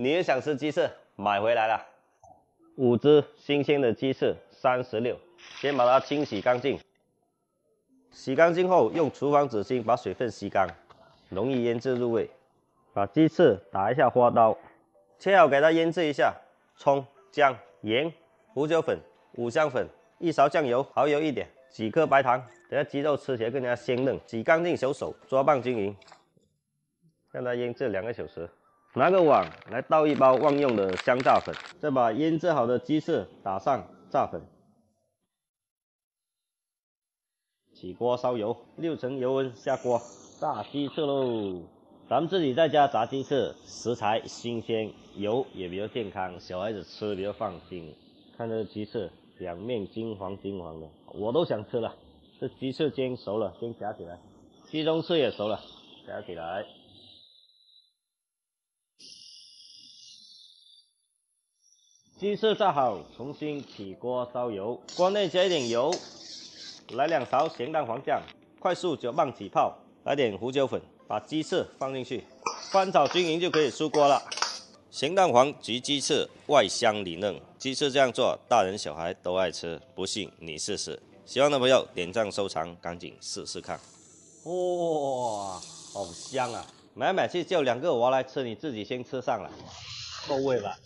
你也想吃鸡翅？买回来了，五只新鲜的鸡翅，三十六。先把它清洗干净，洗干净后用厨房纸巾把水分吸干，容易腌制入味。把鸡翅打一下花刀，切好给它腌制一下。葱、姜、盐、胡椒粉、五香粉，一勺酱油，蚝油一点，几颗白糖。等下鸡肉吃起来更加鲜嫩。洗干净小手，抓拌均匀，让它腌制两个小时。拿个碗来倒一包万用的香炸粉，再把腌制好的鸡翅打上炸粉。起锅烧油，六成油温下锅炸鸡翅喽。咱们自己在家炸鸡翅，食材新鲜，油也比较健康，小孩子吃比较放心。看这鸡翅两面金黄金黄的，我都想吃了。这鸡翅煎熟了，先夹起来。鸡中翅也熟了，夹起来。鸡翅炸好，重新起锅烧油，锅内加一点油。来两勺咸蛋黄酱，快速搅拌起泡，来点胡椒粉，把鸡翅放进去，翻炒均匀就可以出锅了。咸蛋黄焗鸡翅，外香里嫩，鸡翅这样做，大人小孩都爱吃，不信你试试。喜欢的朋友点赞收藏，赶紧试试看。哇，好香啊！买买去叫两个娃来吃，你自己先吃上了，够味吧？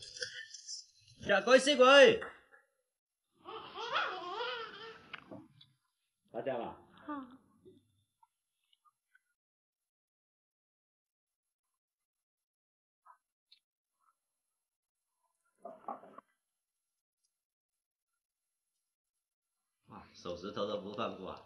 下鬼死鬼！大家了。好。啊，手指头都不放过。